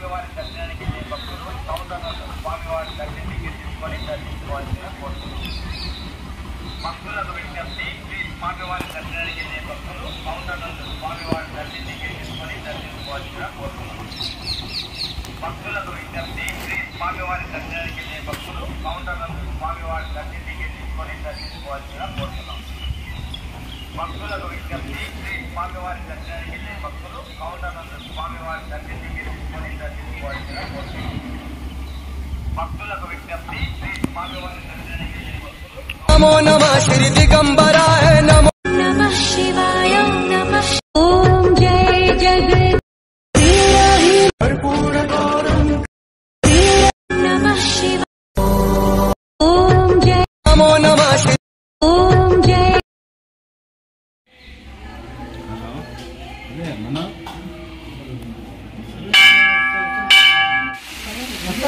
స్వామివారి దర్శనానికి భక్తులు సముద్రంలో స్వామివారి టికెట్ తీసుకొని దర్శించుకోవాల్సిన కోరుతున్నాం. భక్తులకు విజ్ఞప్తి ప్లీజ్ స్వామివారి దర్శనానికి భక్తులు సముద్రంలో స్వామివారి టికెట్ తీసుకొని దర్శించుకోవాల్సిన కోరుతున్నాం. భక్తులకు విజ్ఞప్తి ప్లీజ్ స్వామివారి దర్శనానికి భక్తులు సముద్రంలో స్వామివారి టికెట్ తీసుకొని దర్శించుకోవాల్సిన కోరుతున్నాం. భక్తులకు విజ్ఞప్తి శ్రీ స్వామివారి దర్శనానికి వెళ్ళే భక్తులు కౌంటర్లను స్వామివారి దర్శించి नमो नमः श्री दिगंबराय नमो नमः शिवाय नमः ॐ जय जगत् नमः शिवाय ॐ जय नमो नमः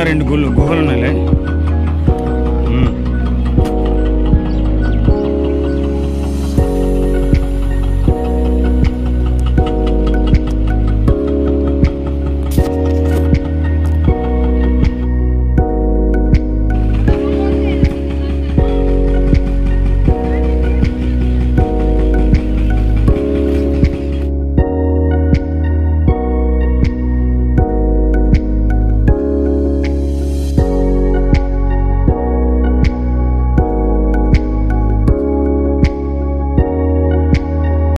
ఇంకా రెండు గుళ్ళు గుహలు ఉన్నాయి